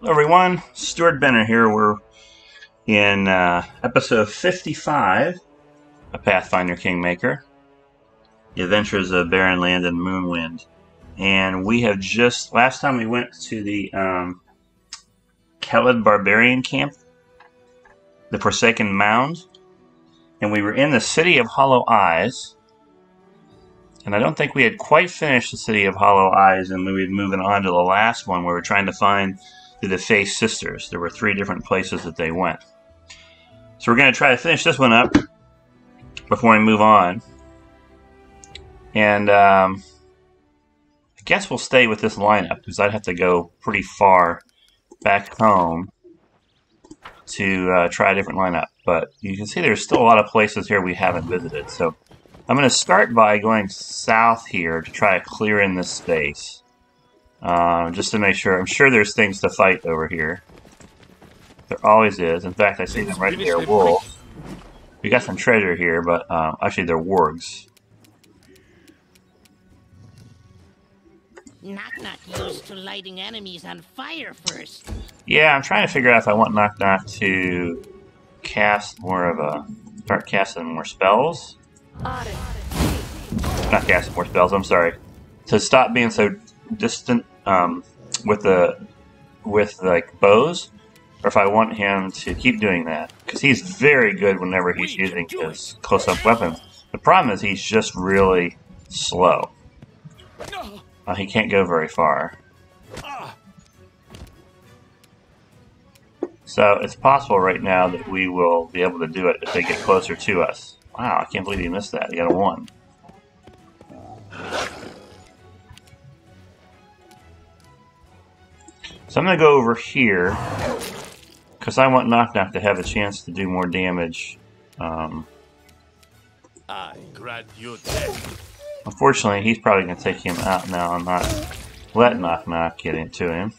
Hello, everyone. Stewart Benner here. We're in uh, episode 55 of Pathfinder Kingmaker The Adventures of Barren Land and Moonwind. And we have just, last time we went to the um, Kellid Barbarian Camp, the Forsaken Mound, and we were in the City of Hollow Eyes. And I don't think we had quite finished the City of Hollow Eyes, and we were moving on to the last one where we're trying to find the defaced sisters. There were three different places that they went. So we're going to try to finish this one up before we move on. And um, I guess we'll stay with this lineup because I'd have to go pretty far back home to uh, try a different lineup. But you can see there's still a lot of places here we haven't visited. So I'm going to start by going south here to try to clear in this space. Uh, just to make sure. I'm sure there's things to fight over here. There always is. In fact, I see them right there. Wolves. We got some treasure here, but um, actually they're wargs. Nok-Nok used to lighting enemies on fire first. Yeah, I'm trying to figure out if I want Nok-Nok to cast more of a... Start casting more spells? Not casting more spells, I'm sorry. To stop being so distant um, with the with like bows, or if I want him to keep doing that because he's very good whenever he's using his close-up weapons. The problem is he's just really slow. Uh, he can't go very far. So it's possible right now that we will be able to do it if they get closer to us. Wow, I can't believe he missed that. He got a one. So I'm going to go over here because I want Nok-Nok to have a chance to do more damage. Um, I grant you death. unfortunately, he's probably going to take him out now and not let Nok-Nok get into him.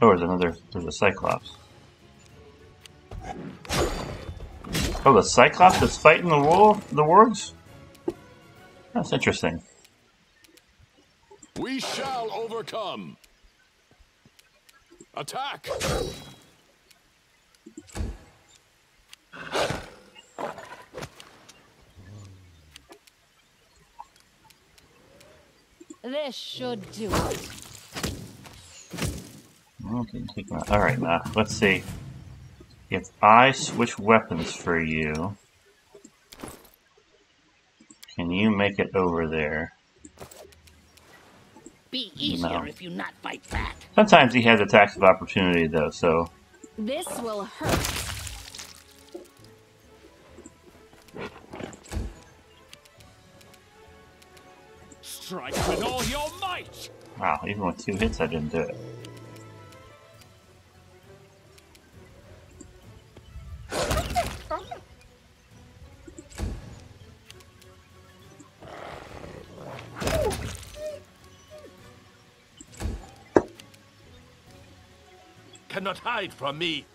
Oh, there's another, there's a Cyclops. Oh, the Cyclops is fighting the wolf, the wargs? That's interesting. We shall overcome. Attack! This should do it. Okay, take him. Alright, now, uh, let's see. If I switch weapons for you, can you make it over there? Be easier No. if you not fight back. Sometimes he has attacks of opportunity, though, so This will hurt. Strike with all your might! wow, even with two hits, I didn't do it. Cannot hide from me.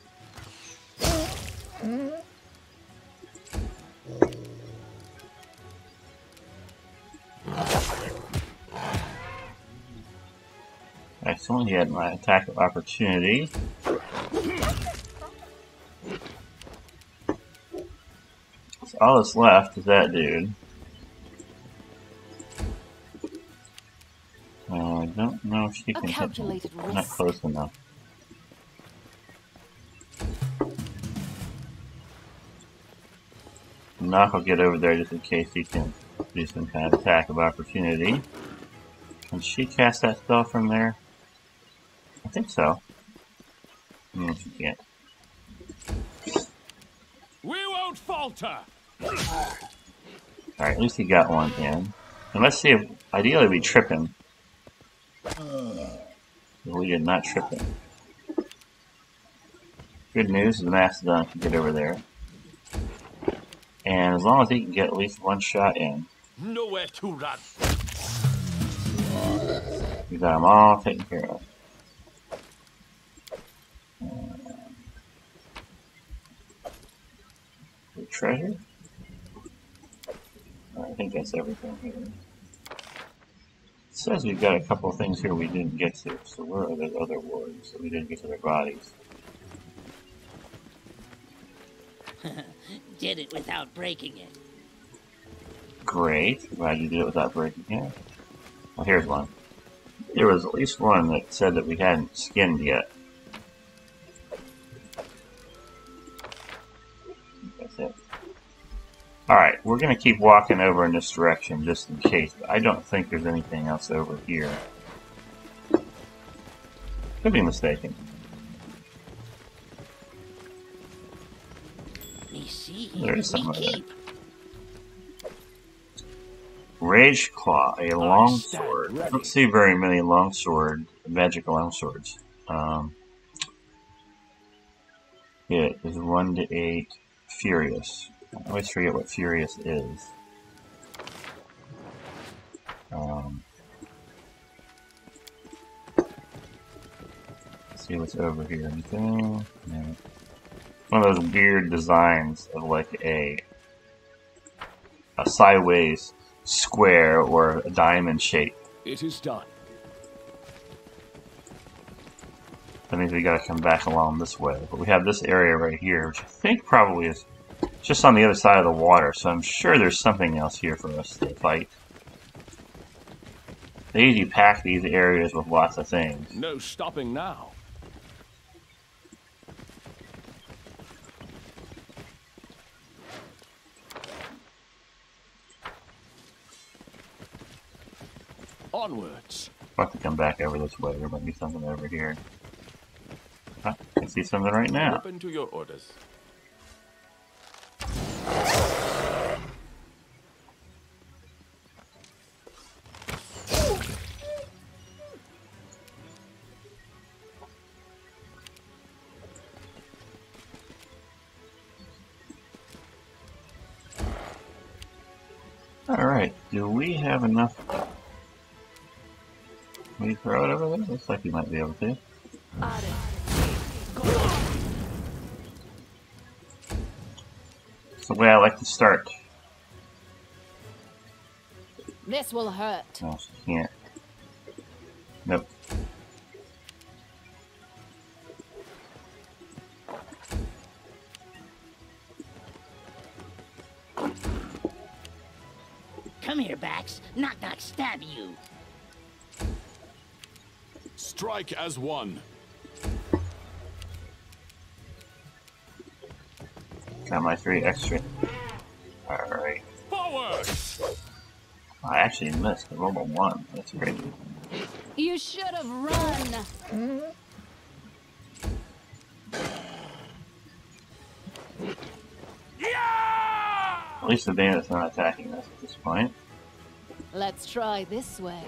Excellent, he had my attack of opportunity. So all that's left is that dude. Uh, I don't know if she can hit me. Not close enough. Nok will get over there just in case he can do some kind of attack of opportunity. Can she cast that spell from there? I think so. No, she can't. We won't falter! Alright, at least he got one in. And let's see if, ideally we trip him. We did not trip him. Good news, the Mastodon can get over there. And as long as he can get at least one shot in, Nowhere to run. we got them all taken care of. The treasure? I think that's everything here. It says we've got a couple things here we didn't get to. So where are the other wargs that we didn't get to their bodies? Did it without breaking it. Great. Glad you did it without breaking it. Well, here's one. There was at least one that said that we hadn't skinned yet. That's it. Alright, we're going to keep walking over in this direction just in case. But I don't think there's anything else over here. Could be mistaken. There is me some of that. Rage Claw, a long sword. I don't see very many long sword, magic long swords. Um, it is 1 to 8 Furious. I always forget what Furious is. Um, let's see what's over here. Anything? No. One of those weird designs of like a a sideways square or a diamond shape. It is done. That means we gotta come back along this way. But we have this area right here, which I think probably is just on the other side of the water, so I'm sure there's something else here for us to fight. They usually pack these areas with lots of things. No stopping now. Onwards. We'll have to come back over this way. There might be something over here. Ah, I can see something right now. Open to your orders. Alright, do we have enough? Can we throw it over there? Looks like we might be able to. It's the way I like to start. This will hurt. No, she can't. Nope. Come here, Bax. Nok-Nok stab you. Strike as one. Got my three extra. Alright. Forward! I actually missed. I rolled a one. That's great. You should have run. Yeah! At least the bandit's not attacking us at this point. Let's try this way.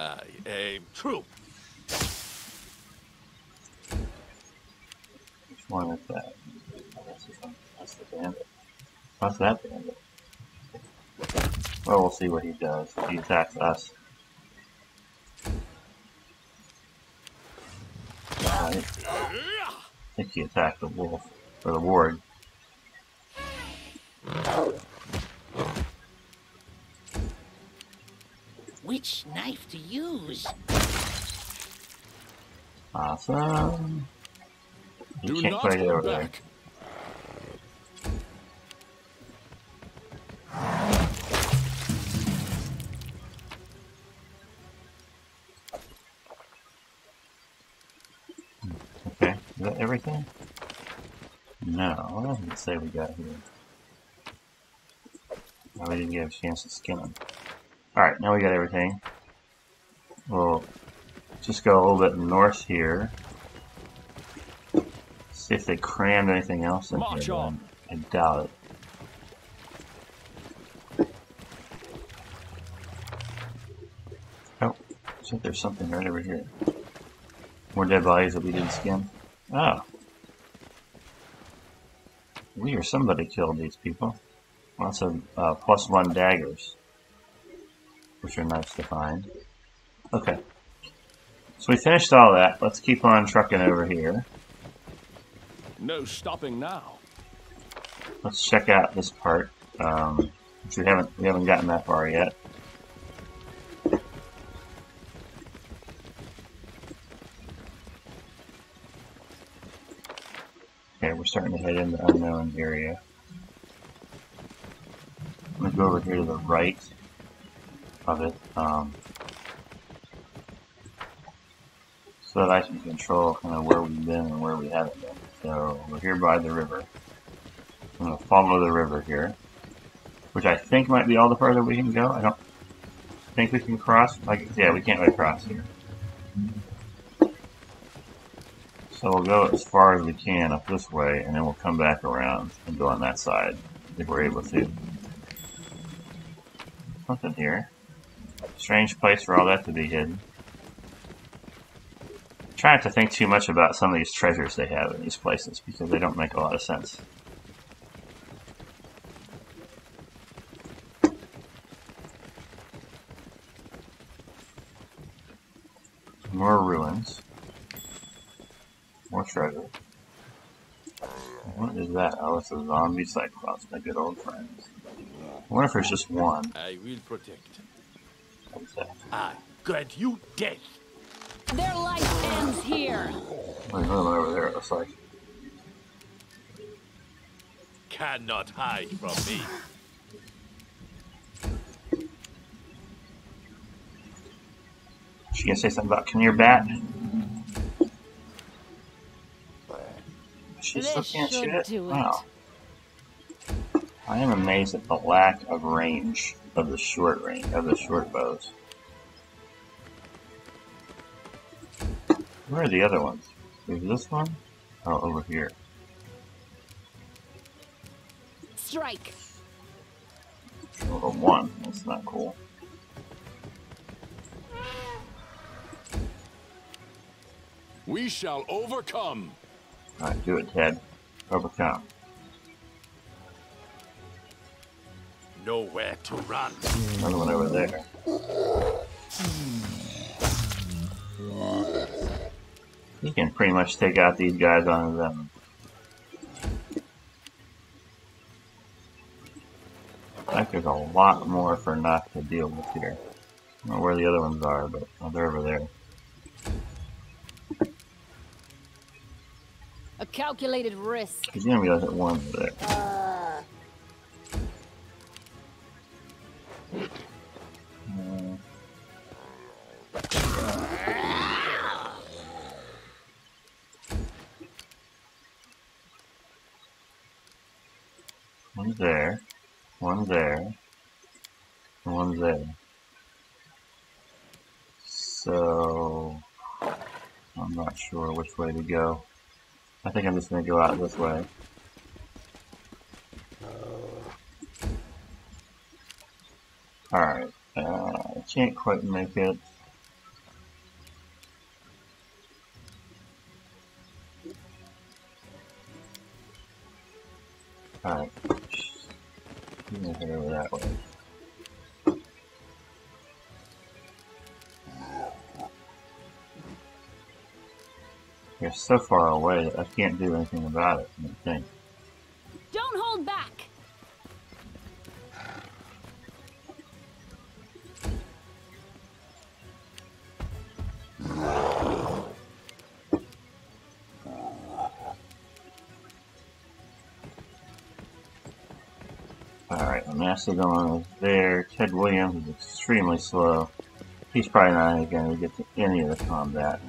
I aim true. Which one is that? Oh, that's, this one. that's the bandit. What's that bandit? Well, we'll see what he does. If he attacks us. Alright. I think he attacked the wolf. Or the warg. Oh. Which knife to use? Awesome. You Do can't not quite get hold there. back. Okay, is that everything? No, what else did it say we got here? Oh, we didn't get a chance to skin them. Alright, now we got everything. We'll just go a little bit north here. See if they crammed anything else in March here. on. I doubt it. Oh, looks like there's something right over here. More dead bodies that we didn't skin. Oh. We or somebody killed these people. Lots of uh, plus one daggers. Which are nice to find. Okay. So we finished all that. Let's keep on trucking over here. No stopping now. let's check out this part. Um, which we haven't we haven't gotten that far yet. Okay, we're starting to head into the unknown area. I'm gonna go over here to the right of it, um, so that I can control kind of where we've been and where we haven't been. So we're here by the river. I'm gonna follow the river here, which I think might be all the further we can go. I don't think we can cross. Like, yeah, we can't really cross here. So we'll go as far as we can up this way, and then we'll come back around and go on that side if we're able to. Something here. Strange place for all that to be hidden. Try not to think too much about some of these treasures they have in these places because they don't make a lot of sense. More ruins. More treasure. What is that? Oh, it's a zombie cyclops, my good old friend. I wonder if there's just one. I will protect. What's that? I grant you death. Their life ends here. There's another one over there, it looks like. Cannot hide from me. She gonna say something about come here, bat? She still can't shoot it. Wow. I am amazed at the lack of range of the short range of the short bows. Where are the other ones? There's this one? Oh, over here. Strike. Level one. That's not cool. We shall overcome. Alright, do it, Ted. Overcome. Nowhere to run. Another one over there. He can pretty much take out these guys on them. own. Like there's a lot more for Nok to deal with here. I don't know where the other ones are, but oh, they're over there. A calculated risk. He's gonna be able to one over there. Uh, One's there, one's there, and one's there. So, I'm not sure which way to go. I think I'm just gonna go out this way. Alright, uh, I can't quite make it. Alright. Gonna head over that way. You're so far away I can't do anything about it, I think. Mastodon is there. Ted Williams is extremely slow. He's probably not going to get to any of the combat.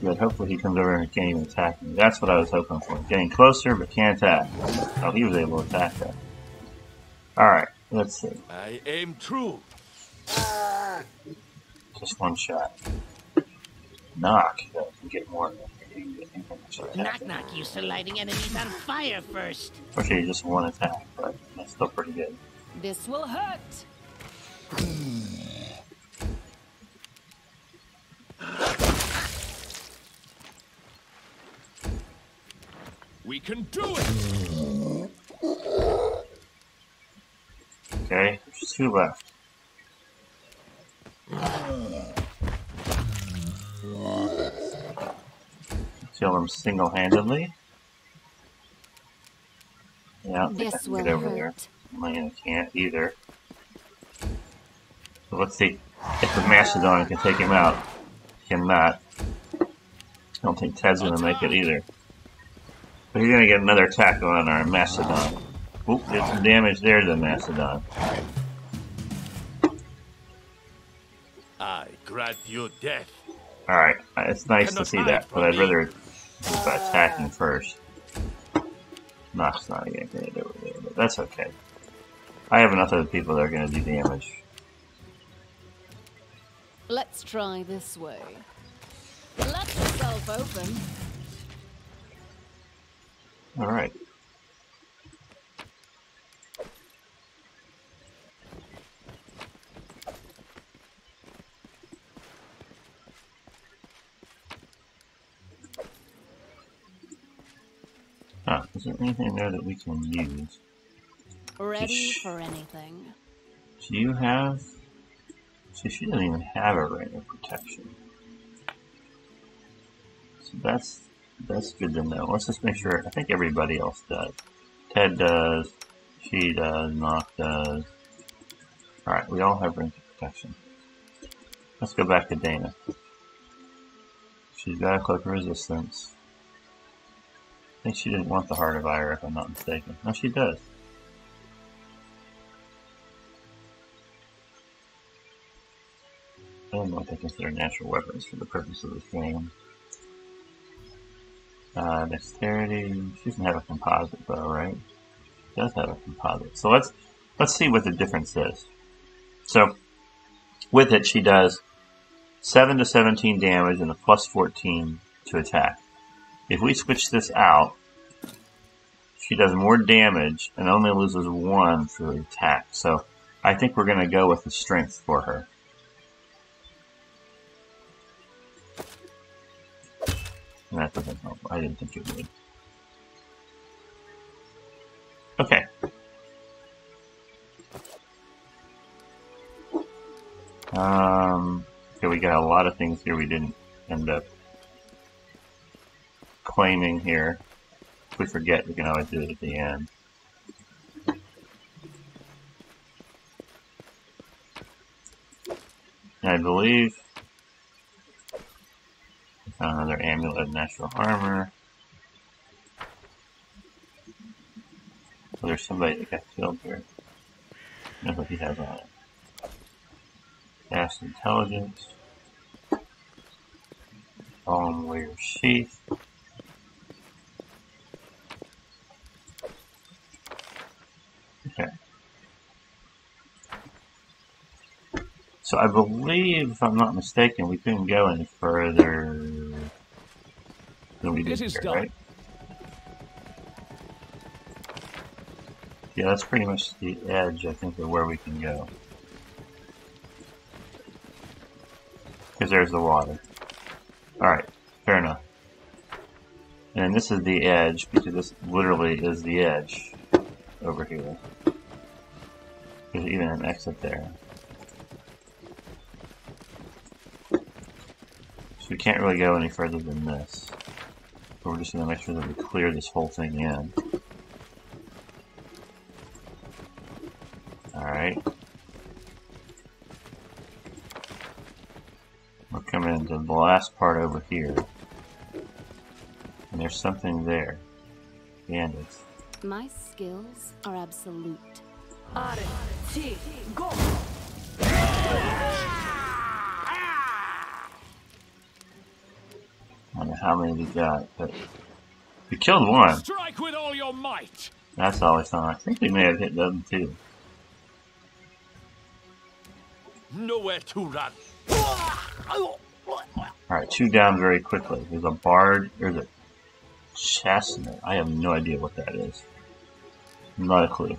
Good, hopefully he comes over and can't even attack me. That's what I was hoping for. Getting closer, but can't attack. Oh, he was able to attack that. Alright, let's see. I aim true. Just one shot. Knock. That can get more than you can get information attack. Nok-Nok used to lighting enemies on fire first. Unfortunately, just one attack, but that's still pretty good. This will hurt. We can do it. Okay, there's two left. Kill him single-handedly. Yeah, I I This can will get over there. hurt. Lana can't either. So let's see if the Mastodon can take him out. Cannot. I don't think Ted's gonna make it either. But he's gonna get another attack on our Mastodon. Oop, did some damage there to the Mastodon. I grant you death. Alright, it's nice to see that, but I'd rather do by attacking first. Nok's not gonna get it but that's okay. I have enough other people that are gonna do damage. Let's try this way. Let yourself open. Alright. Ah, is there anything there that we can use? Ready for anything. Do you have... See, she doesn't even have a ring of protection. So that's that's good to know. Let's just make sure. I think everybody else does. Ted does. She does. Nok does. Alright, we all have rings of protection. Let's go back to Dana. She's got a cloak of resistance. Think she didn't want the Heart of Ire, if I'm not mistaken. No, she does. I don't know if they consider natural weapons for the purpose of this game. Uh, dexterity. She doesn't have a composite bow, right? She does have a composite. So let's let's see what the difference is. So with it, she does seven to seventeen damage and a plus fourteen to attack. If we switch this out, she does more damage and only loses one for attack. So I think we're going to go with the strength for her. That doesn't help. I didn't think it would. Okay. Um, okay, we got a lot of things here we didn't end up claiming here. We forget, we can always do it at the end. I believe found another amulet of natural armor. Oh, there's somebody that got killed here. What he has on it. Fast intelligence. Fallen warrior sheath. Okay. So I believe, if I'm not mistaken, we couldn't go any further than we did It is here, done. right? Yeah, that's pretty much the edge, I think, of where we can go. Because there's the water. Alright, fair enough. And this is the edge, because this literally is the edge over here. There's even an exit there. So we can't really go any further than this. But we're just going to make sure that we clear this whole thing in. Alright. We're coming into the last part over here. And there's something there. Bandits. My skills are absolute. I don't how many we got, but we killed one. Strike with all your might. That's always fun. I think we may have hit them too. Nowhere to run. Alright, two down very quickly. There's a bard, there's a chestnut. I have no idea what that is. Not a clue.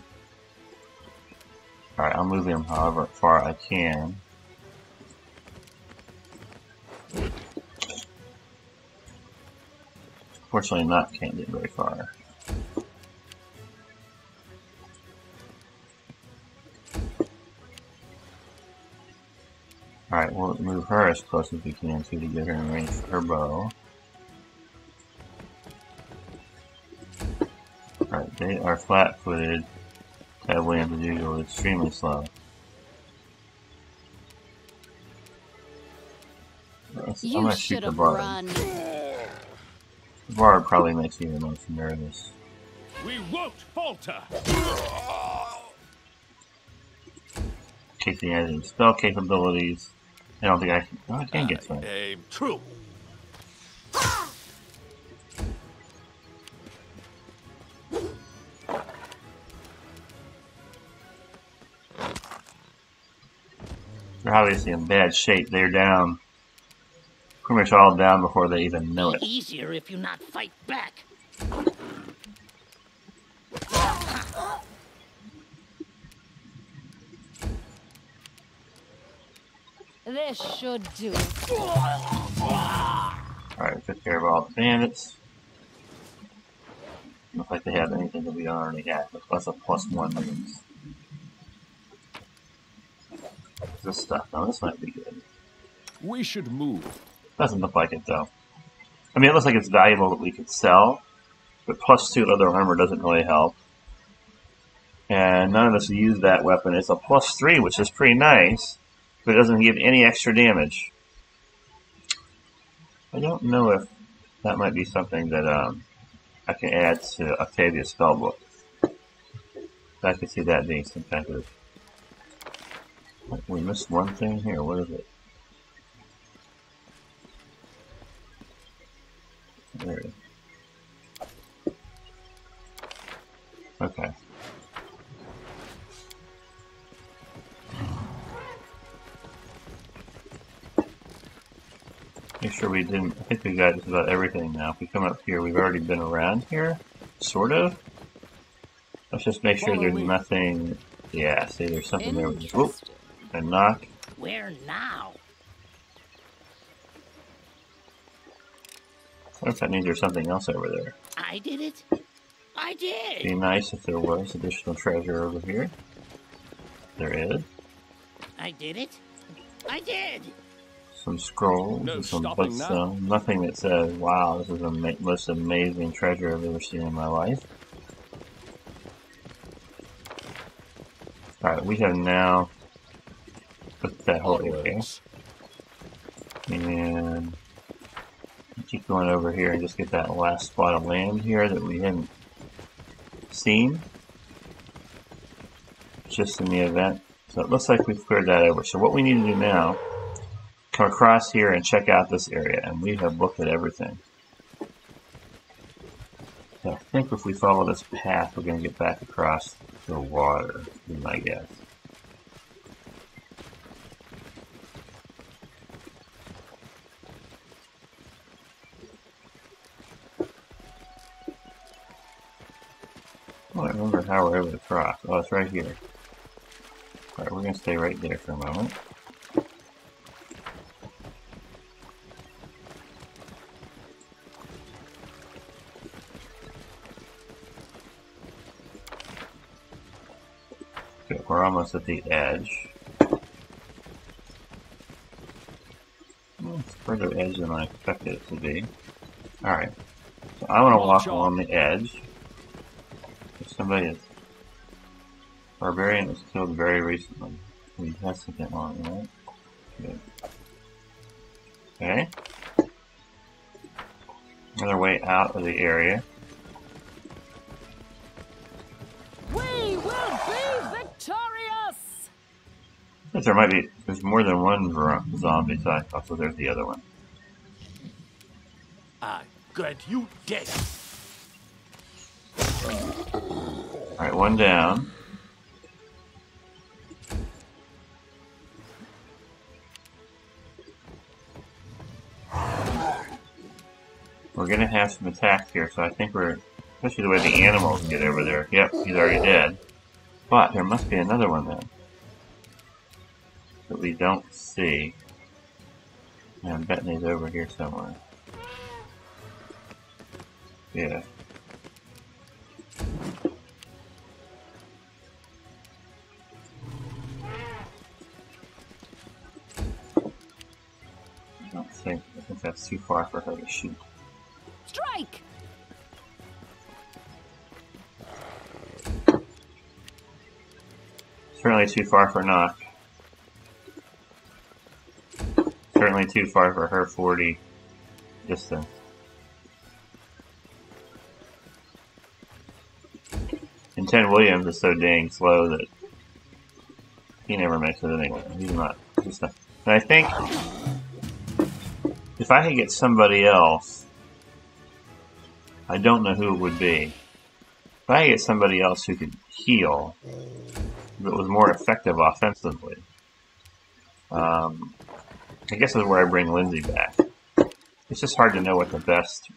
Alright, I'll move him however far I can. Unfortunately, not can't get very far. Alright, we'll move her as close as we can to to get her in range for her bow. Alright, they are flat-footed. Ted Williams, as usual, extremely slow. You should have run. The bard probably makes me the most nervous. We won't falter. He has any spell capabilities. I don't think I can. Oh, I can get some. Aim true. They're obviously in bad shape. They're down. Pretty much all down before they even know it. Easier if you not fight back. This should do. Alright, took care of all the bandits. Looks like they have anything that we already have. That's a plus one means. This stuff. Now this might be good. We should move. Doesn't look like it though. I mean, it looks like it's valuable that we could sell, but plus two other armor doesn't really help. And none of us use that weapon. It's a plus three, which is pretty nice, but it doesn't give any extra damage. I don't know if that might be something that um, I can add to Octavia's spellbook. I could see that being some kind of. We missed one thing here. What is it? There it is. Okay. Make sure we didn't. I think we got just about everything now. If we come up here, we've already been around here, sort of. Let's just make sure there's nothing. Yeah, see, there's something there. We just, whoop, and knock. Where now? What if that means there's something else over there? I did it? I did. Be nice if there was additional treasure over here. There is. I did it? I did! Some scrolls No and some stopping now. bloodstone. Nothing that says, wow, this is the ma- most amazing treasure I've ever seen in my life. Alright, we have now put that whole area. And keep going over here and just get that last spot of land here that we hadn't seen. Just in the event. So it looks like we've cleared that over. So what we need to do now, come across here and check out this area. And we have looked at everything. I think if we follow this path, we're going to get back across the water, is my guess. I don't remember how we're able to cross. Oh, it's right here. Alright, we're gonna stay right there for a moment. Okay, we're almost at the edge. Well, it's further edge than I expected it to be. Alright. So I want to walk along the edge. If somebody is barbarian was killed very recently. We tested that on, right? Good. Okay. Another way out of the area. We will be victorious! But there might be, there's more than one zombie, so I thought so there's the other one. I grant you death. Alright, one down. We're gonna have some attacks here, so I think we're, especially the way the animals get over there. Yep, he's already dead. But there must be another one then. That we don't see. Yeah, I'm betting he's over here somewhere. Yeah. I don't think, I think that's too far for her to shoot. Strike! Certainly too far for Nok. Certainly too far for her 40 distance. And Ted Williams is so dang slow that he never makes it anyway. He's not. He's not. And I think if I could get somebody else I don't know who it would be. If I get somebody else who could heal, that was more effective offensively, um, I guess that's where I bring Linzi back. It's just hard to know what the best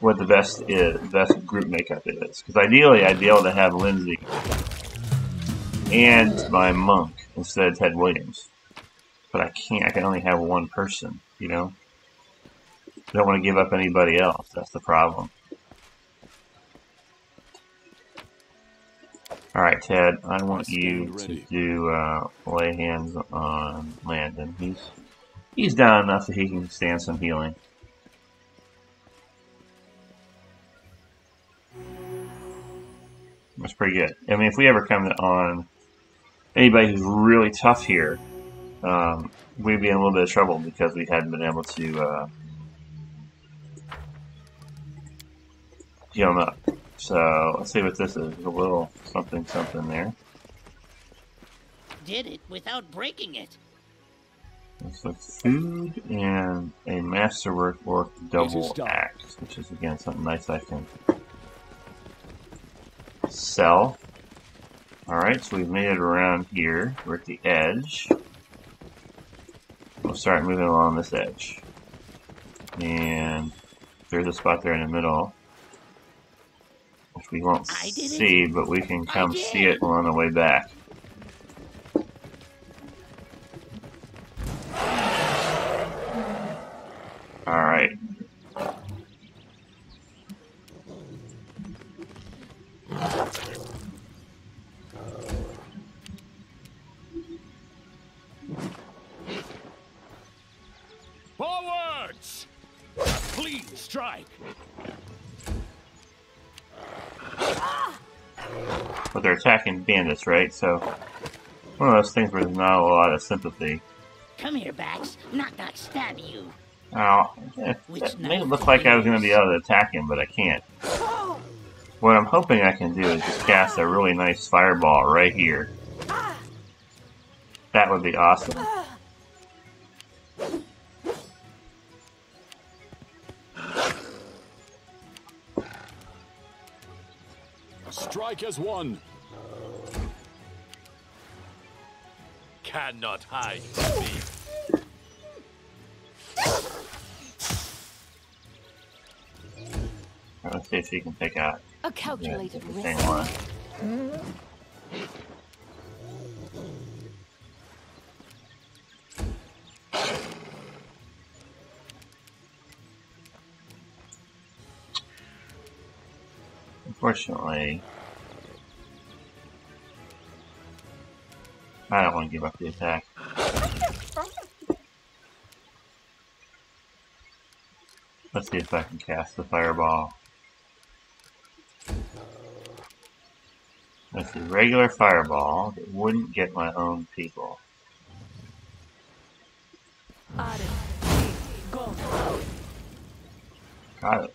what the best is, best group makeup is. Because ideally, I'd be able to have Linzi and my monk instead of Ted Williams. But I can't. I can only have one person. You know. I don't want to give up anybody else. That's the problem. All right, Ted. I want you to do uh, lay hands on Landon. He's he's down enough that he can stand some healing. That's pretty good. I mean, if we ever come on anybody who's really tough here, um, we'd be in a little bit of trouble because we hadn't been able to uh, them up. So let's see what this is. A little something something there. Did it without breaking it. It's like food and a masterwork orc double axe, which is again something nice I can sell. Alright, so we've made it around here. We're at the edge. Oh, we'll start moving along this edge. And there's a spot there in the middle. Which we won't see, but we can come see it on the way back. Bandits, right? So, one of those things where there's not a lot of sympathy. Come here, Bax. Nok-Nok stab you. Oh, it, Which it made it look like I was going to be able to attack him, but I can't. What I'm hoping I can do is just cast a really nice fireball right here. That would be awesome. Strike as one. Cannot hide from me. Let's see if she can pick out A calculated the risk. same one. Unfortunately, I don't want to give up the attack. Let's see if I can cast the fireball. Let's see, regular fireball that wouldn't get my own people. Got it.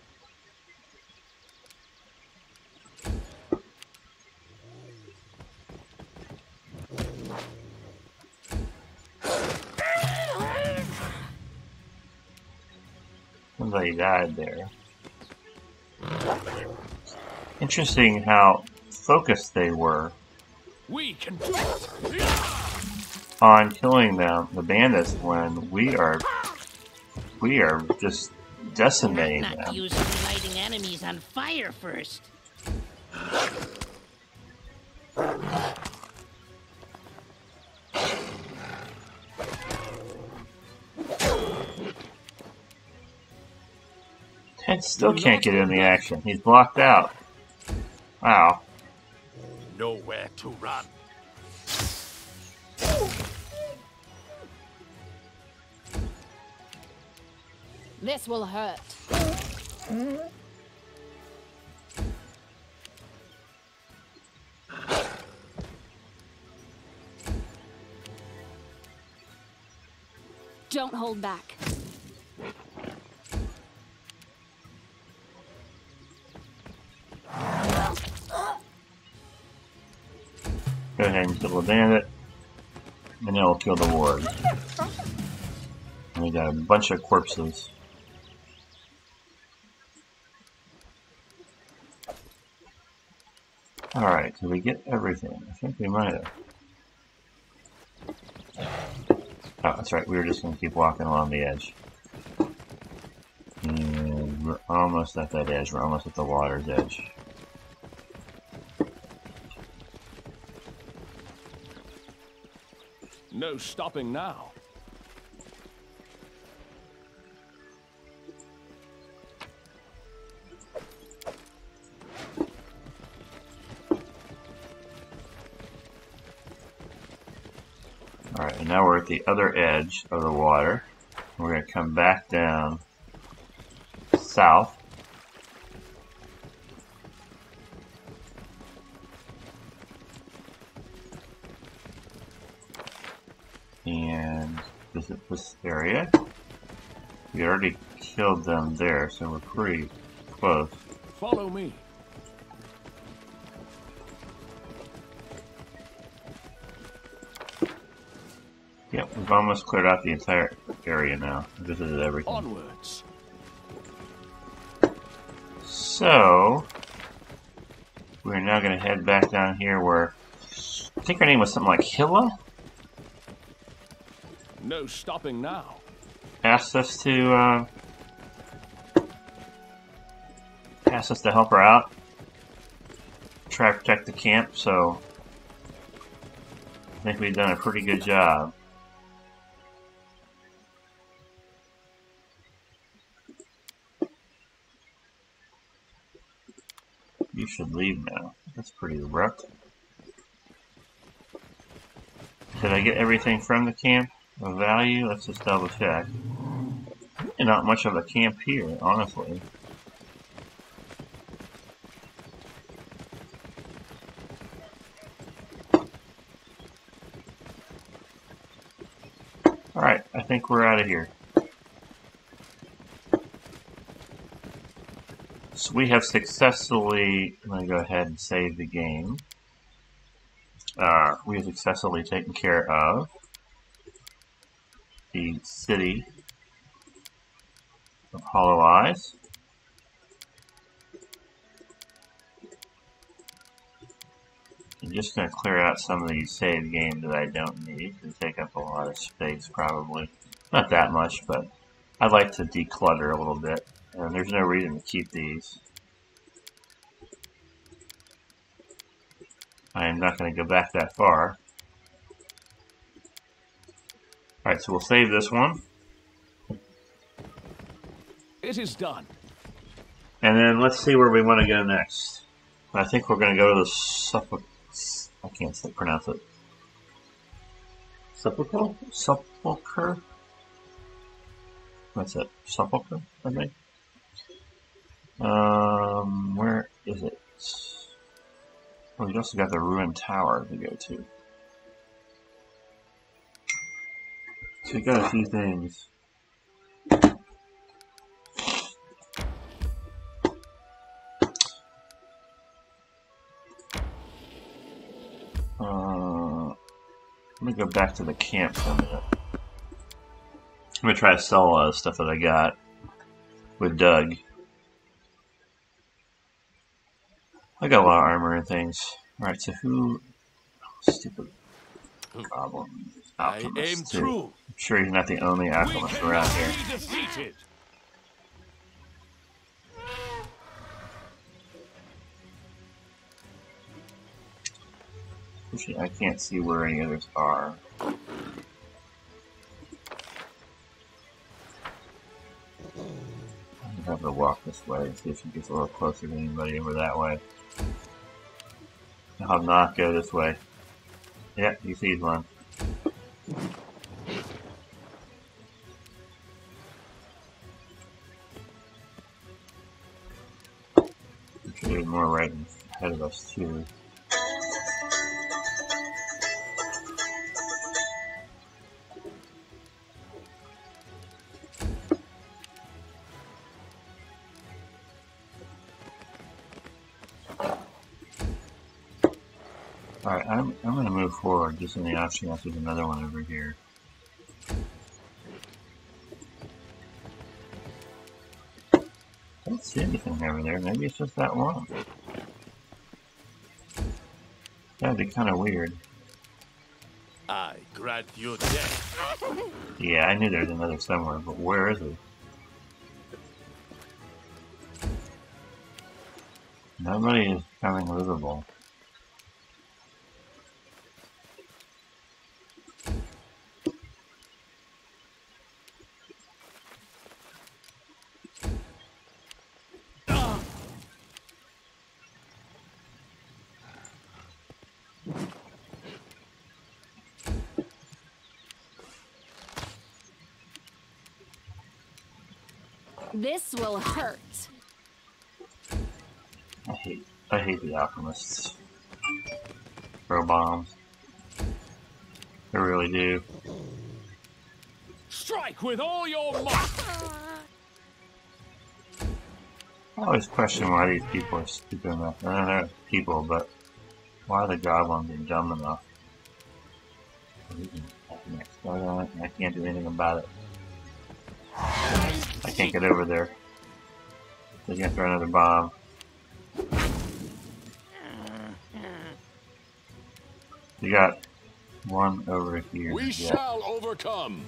Somebody died there. Interesting how focused they were We can on killing them, the bandits, when we are we are just decimating knock them. used for lighting enemies on fire first. Still can't get in the action. He's blocked out. Wow. Nowhere to run. This will hurt. Don't hold back. Ahead and kill the bandit. And we'll kill the warg. And we got a bunch of corpses. Alright, did we get everything? I think we might have. Oh, that's right, we were just going to keep walking along the edge. And we're almost at that edge, we're almost at the water's edge. No stopping now. Alright, and now we're at the other edge of the water. We're going to come back down south. This area. We already killed them there, so we're pretty close. Follow me. Yep, we've almost cleared out the entire area now. Visited everything. Onwards. So, we're now going to head back down here where I think her name was something like Hilla. No stopping now. Asked us to uh, asked us to help her out, try to protect the camp. So, I think we've done a pretty good job. You should leave now. That's pretty abrupt. Did I get everything from the camp value? Let's just double check. Not much of a camp here, honestly. Alright, I think we're out of here. So we have successfully, I'm going to go ahead and save the game. Uh, we have successfully taken care of the city of Hollow Eyes. I'm just going to clear out some of these save games that I don't need. They take up a lot of space, probably. Not that much, but I like to declutter a little bit. And there's no reason to keep these. I am not going to go back that far. Alright, so we'll save this one. It is done. And then let's see where we want to go next. I think we're going to go to the Suffolk. I can't pronounce it. Sepulchre? Sepulchre? That's it. Sepulchre, I think. Um, where is it? Oh, we also got the ruined tower to go to. We got a few things. Uh, let me go back to the camp for a minute. I'm gonna try to sell of stuff that I got with Doug. I got a lot of armor and things. Alright, so who... Stupid goblin. I Alchemist, aim too. true. I'm sure he's not the only We alchemist around here. defeated. I can't see where any others are. I'm have to walk this way, and see if he gets a little closer to anybody over that way. I'll not go this way. Yeah, he sees one. Alright, I'm, I'm going to move forward, just in the off chance there's another one over here. I don't see anything over there, maybe it's just that one. That'd be kind of weird. I grant you death. Yeah, I knew there was another somewhere, but where is it? Nobody is coming visible. This will hurt. I hate I hate the alchemists. Throw bombs. I really do. Strike with all your might. I always question why these people are stupid enough. I don't know people, but why are the goblins are dumb enough. I can't do anything about it. I can't get over there. They're gonna throw another bomb. You got one over here. We yeah. shall overcome.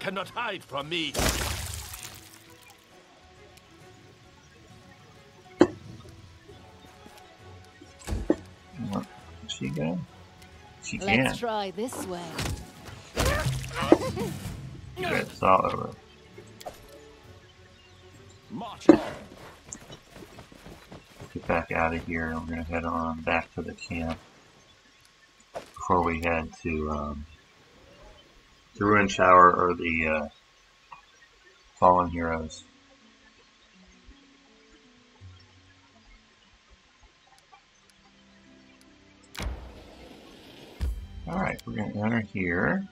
Cannot hide from me. What? She go? She Let's can. try this way. Get back out of here and we're gonna head on back to the camp before we head to um, the Ruined Tower or the uh, Fallen Heroes. Alright, we're gonna enter here.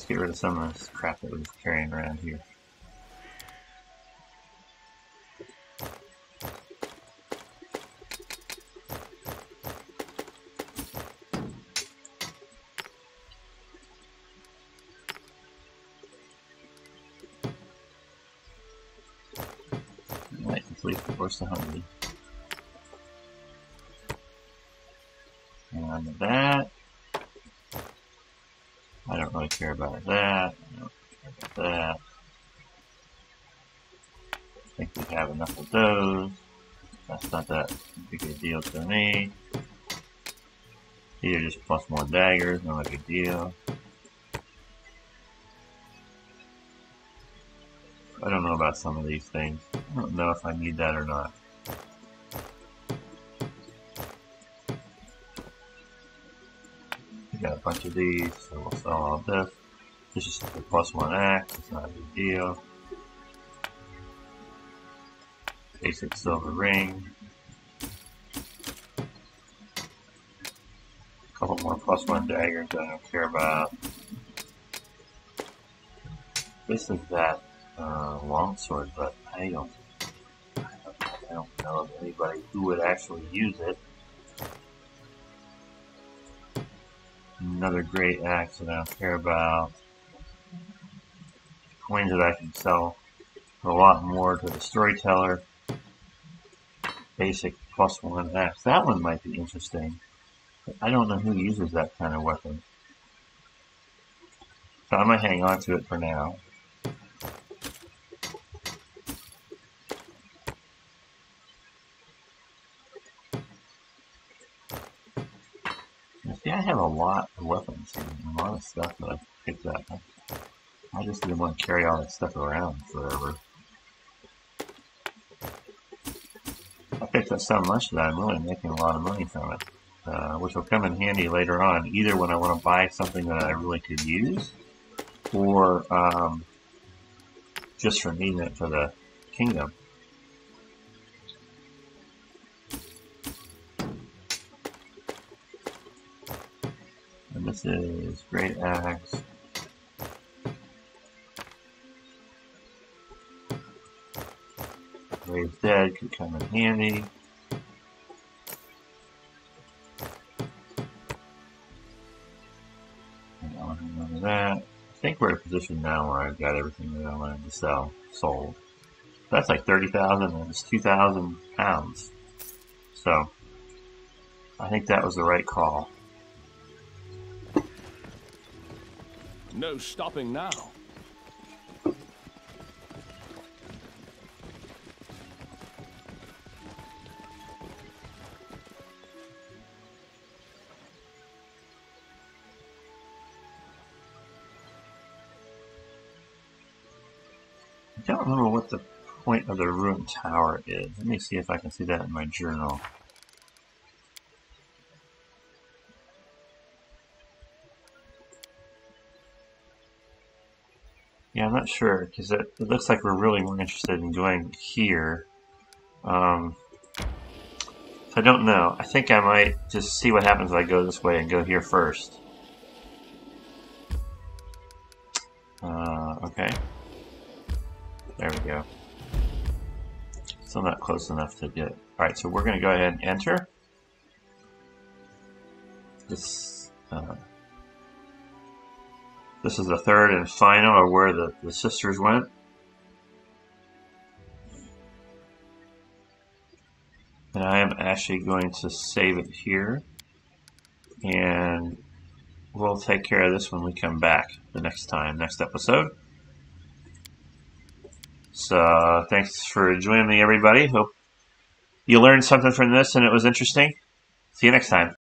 Let's get rid of some of this crap that we're carrying around here. Might complete the course of hungry. And that. I don't really care about that. I don't care about that. I think we have enough of those. That's not that big a deal to me. These are just plus more daggers, not a big deal. I don't know about some of these things. I don't know if I need that or not. Bunch of these, so we'll sell all this. This is the plus one axe, it's not a big deal. Basic silver ring. A couple more plus one daggers I don't care about. This is that uh, longsword, but I don't, I don't, I don't know of anybody who would actually use it. Another great axe that I don't care about. Coins that I can sell a lot more to the storyteller. Basic plus one axe. That one might be interesting. I don't know who uses that kind of weapon. So I'm gonna hang on to it for now. See, I have a lot of weapons and a lot of stuff that I've picked up. I just didn't want to carry all that stuff around forever. I picked up so much that I'm really making a lot of money from it, uh, which will come in handy later on, either when I want to buy something that I really could use, or um, just for needing it for the kingdom. Great Axe. Raised Dead could come in handy. That. I think we're in a position now where I've got everything that I wanted to sell sold. That's like 30,000 and it's 2,000 pounds. So, I think that was the right call. No stopping now. I don't remember what the point of the ruined tower is. Let me see if I can see that in my journal. I'm not sure because it, it looks like we're really more interested in going here. Um, I don't know. I think I might just see what happens if I go this way and go here first. Uh, okay. There we go. Still not close enough to get. Alright, so we're going to go ahead and enter. This, uh, this is the third and final, of where the, the sisters went. And I am actually going to save it here. And we'll take care of this when we come back the next time, next episode. So thanks for joining me, everybody. Hope you learned something from this and it was interesting. See you next time.